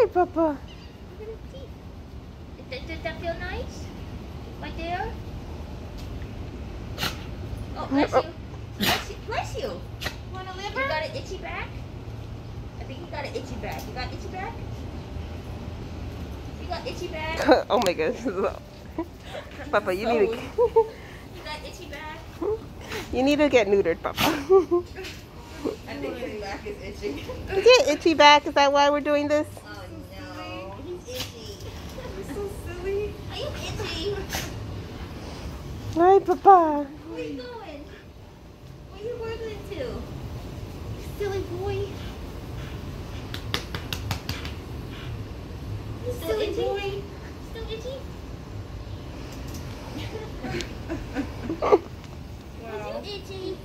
Hi, Papa. Look at his teeth. Does, does that feel nice? Right there? Oh, uh, bless uh. you. Bless you. Bless you. Want a You got an itchy back? I think you got an itchy back. You got itchy back? You got itchy back? oh my goodness. Papa, you need to oh. You got itchy back? you need to get neutered, Papa. I think his back is itchy. Is it itchy back? Is that why we're doing this? Hi, Papa. Where are you going? Where are you warbling to? You silly boy. You Still silly itchy? boy. Still itchy? wow. Was you itchy?